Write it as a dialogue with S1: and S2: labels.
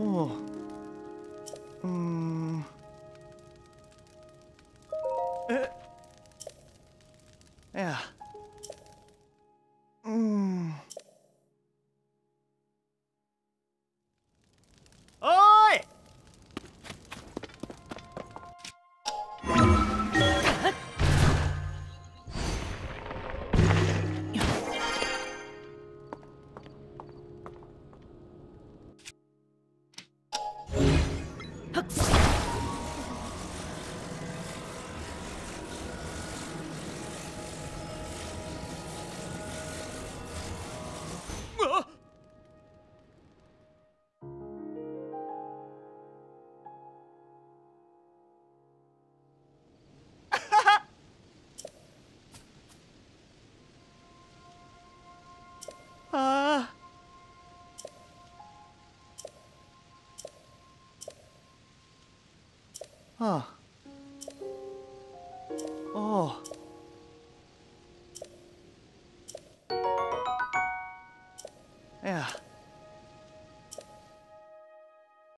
S1: 哦，Hmm. Yeah. Ah. Oh. Yeah.